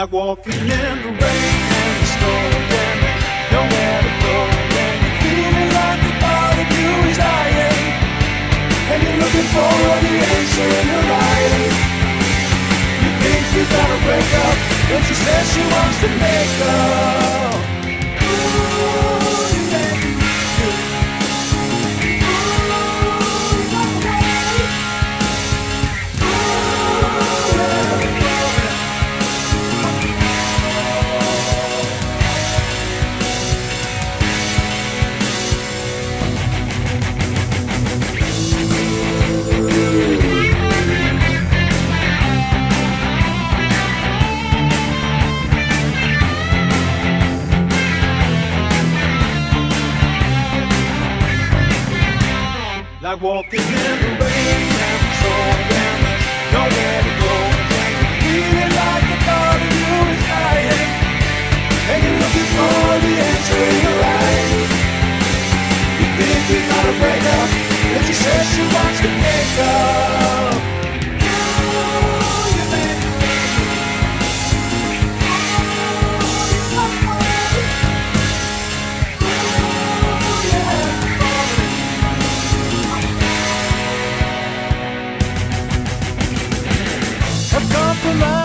like walking in the rain and the storm, and nowhere to go. And feeling like the you is dying, and you're looking for the answer in her eyes. You think you gotta break up, and she says she wants to make up. Like walking in the rain and the I've compromised.